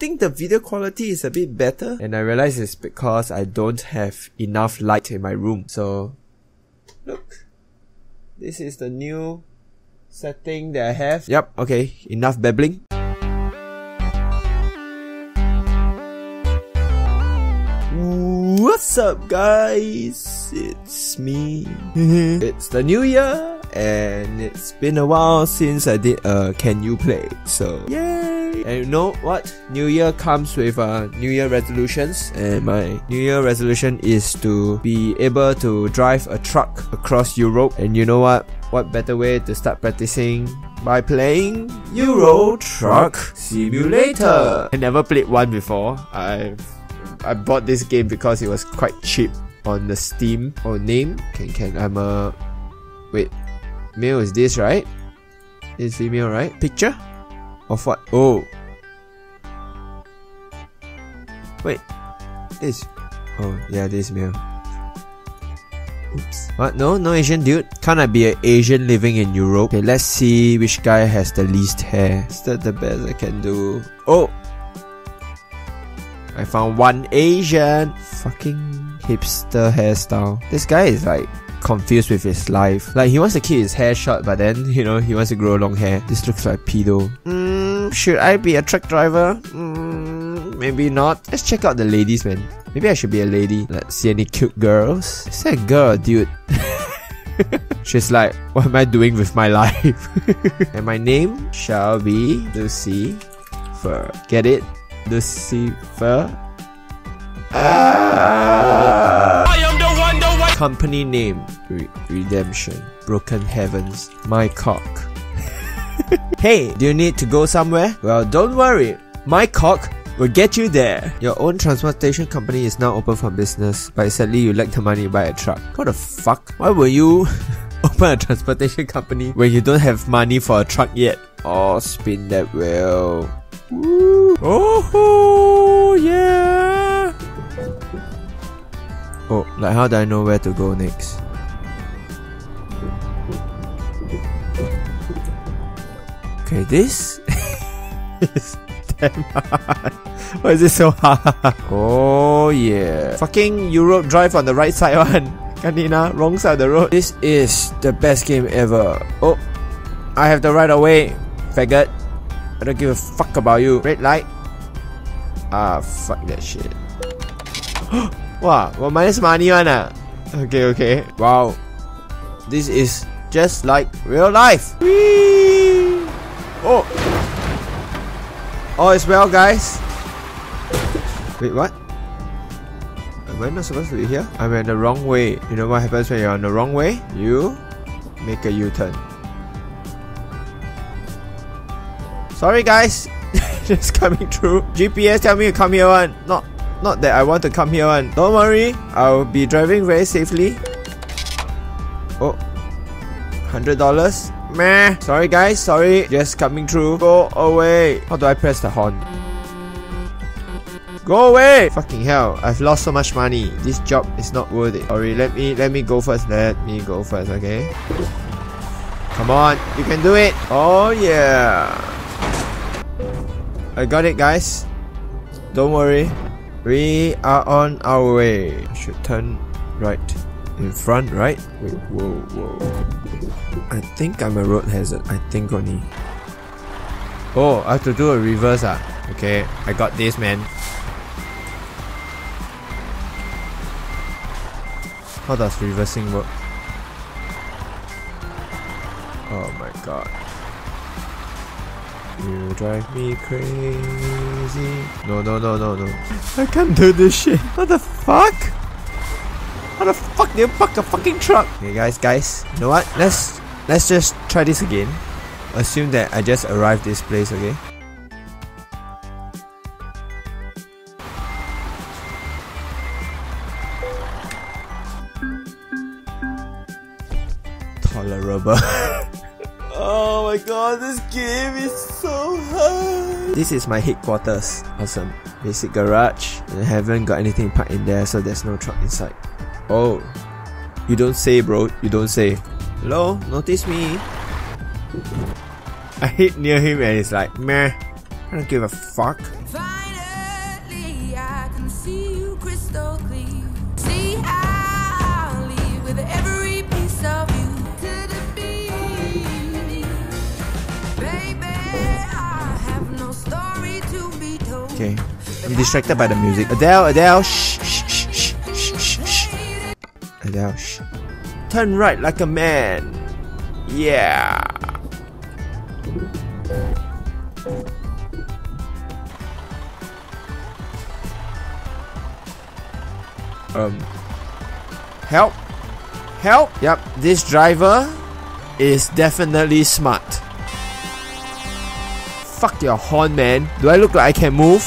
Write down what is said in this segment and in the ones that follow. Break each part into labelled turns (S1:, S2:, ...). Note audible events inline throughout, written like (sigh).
S1: think the video quality is a bit better. And I realize it's because I don't have enough light in my room. So, look. This is the new setting that I have. Yep, okay, enough babbling. What's up, guys? It's me. (laughs) it's the new year, and it's been a while since I did a Ken You Play? So, And you know what? New year comes with uh, New Year resolutions, and my New Year resolution is to be able to drive a truck across Europe. And you know what? What better way to start practicing by playing Euro Truck Simulator? I never played one before. I've I bought this game because it was quite cheap on the Steam. Oh, name? Can can I'm a wait. Male is this right? Is female right? Picture of what? Oh, wait. This. Oh yeah, this male. Oops. What? No, no Asian dude. Can't I be an Asian living in Europe? Okay, let's see which guy has the least hair. Is that the best I can do? Oh, I found one Asian. Fucking hipster hairstyle. This guy is like confused with his life. Like he wants to keep his hair short, but then you know he wants to grow long hair. This looks like pedo. Mm, should I be a truck driver? Mm, maybe not. Let's check out the ladies, man. Maybe I should be a lady. Let's see any cute girls. Is that a girl, dude? (laughs) She's like, what am I doing with my (laughs) life? (laughs) and my name shall be Lucy Fur. Get it? Lucifer. I am the one, the one. Company name Re- Redemption. Broken Heavens. My cock. (laughs) hey, do you need to go somewhere? Well, don't worry. My cock will get you there. Your own transportation company is now open for business, but sadly you lack the money to buy a truck. What the fuck? Why will you (laughs) open a transportation company when you don't have money for a truck yet? Oh, spin that wheel. Woo. Oh, yeah. Oh, like how do I know where to go next? Okay, this (laughs) is damn hard. Why is it so hard? Oh yeah. Fucking Europe drive on the right side (laughs) one. Kanina, wrong side of the road. This is the best game ever. Oh, I have the right of way, faggot. I don't give a fuck about you. Red light. Ah, fuck that shit. (gasps) wow, well, minus money one ah. Okay, okay. Wow. This is just like real life. Whee! Oh, All is well, guys. Wait, what? Am I not supposed to be here? I'm in the wrong way. You know what happens when you're on the wrong way? You make a U-turn. Sorry guys, (laughs) just coming through. GPS tell me to come here one. Not, not that I want to come here one. Don't worry, I'll be driving very safely. Oh, hundred dollars. Meh. Sorry guys, sorry. Just coming through. Go away. How do I press the horn? Go away! Fucking hell, I've lost so much money. This job is not worth it. Sorry, let me let me go first. Let me go first, okay? Come on, you can do it. Oh yeah. I got it, guys. Don't worry. We are on our way. Should turn right in front, right? Wait, whoa, whoa. I think I'm a road hazard. I think only. Oh, I have to do a reverse ah. Okay, I got this, man. How does reversing work? Oh my god. You drive me crazy. No, no, no, no, no. I can't do this shit. What the? How the fuck do you park a fucking truck? Okay, guys, guys. You know what? Let's let's just try this again. Assume that I just arrived this place, okay? Tolerable. (laughs) Oh my god, this game is so hard. This is my headquarters. Awesome. Basic garage. I haven't got anything parked in there, so there's no truck inside. Oh. You don't say, bro. You don't say. Hello? Notice me. I hit near him and it's like, meh. I don't give a fuck.
S2: see you crystal clear. See how leave with every piece of you to the beat. Baby, I have no story to be told.
S1: Okay. I'm distracted by the music. Adele, Adele, shh, Shh. Turn right like a man. Yeah. Um. Help. Help. Yep, this driver is definitely smart. Fuck your horn, man. Do I look like I can move?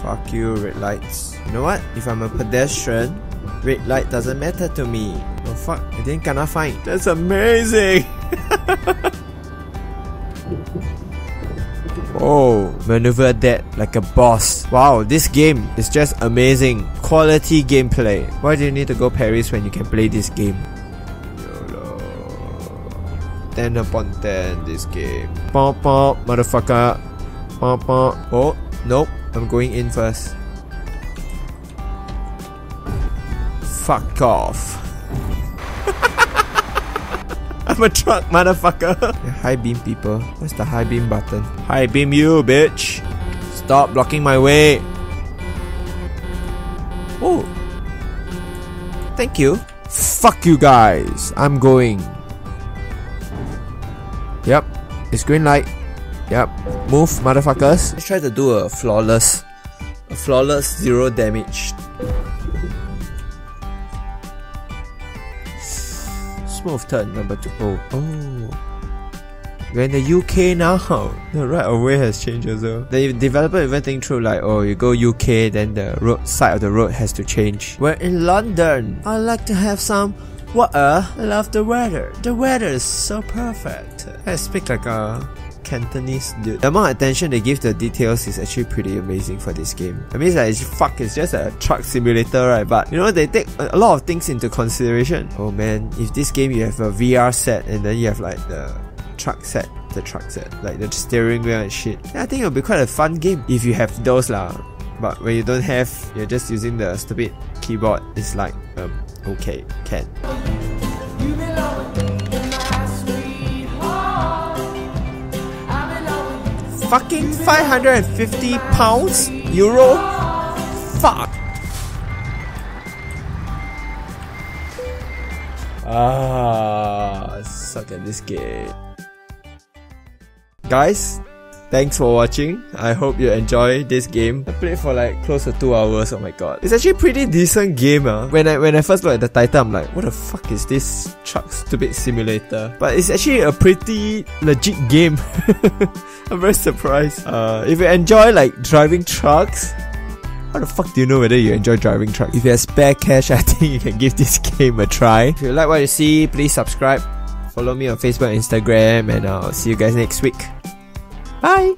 S1: Fuck you, red lights. You know what? If I'm a pedestrian, red light doesn't matter to me. Oh fuck, I didn't gonna find. That's amazing! (laughs) oh, maneuver that like a boss. Wow, this game is just amazing. Quality gameplay. Why do you need to go Paris when you can play this game? YOLO. 10 upon 10 this game. Pop pop, motherfucker. Pop pop. Oh, nope. I'm going in first. Fuck off. (laughs) I'm a truck, motherfucker. high beam people. Where's the high beam button? High beam you, bitch. Stop blocking my way. Oh. Thank you. Fuck you guys. I'm going. Yep. It's green light. Yep. Move, motherfuckers. Let's try to do a flawless. A flawless zero damage. Smooth turn number two. Oh, oh. We're in the UK now. (laughs) The right of way has changed also. The developer even think through like, oh, you go UK, then the road side of the road has to change. We're in London. I like to have some water. I love the weather. The weather is so perfect. I speak like a Cantonese dude. The amount of attention they give to the details is actually pretty amazing for this game. I mean, it's like, fuck, it's just a truck simulator, right? But, you know, they take a lot of things into consideration. Oh man, if this game you have a VR set and then you have like the truck set, the truck set, like the steering wheel and shit. Yeah, I think it'll be quite a fun game if you have those lah. But when you don't have, you're just using the stupid keyboard. It's like, um, okay, can. Fucking 550 pounds? Euro? Fuck. Ah, suck at this game. Guys, thanks for watching. I hope you enjoy this game. I played for like close to two hours. Oh my god, it's actually a pretty decent game. Uh. When I when I first looked at the title, I'm like, what the fuck is this truck stupid simulator? But it's actually a pretty legit game. (laughs) I'm very surprised. Uh, if you enjoy like driving trucks. How the fuck do you know whether you enjoy driving trucks? If you have spare cash, (laughs) I think you can give this game a try. If you like what you see, please subscribe. Follow me on Facebook Instagram, and I'll see you guys next week. Bye!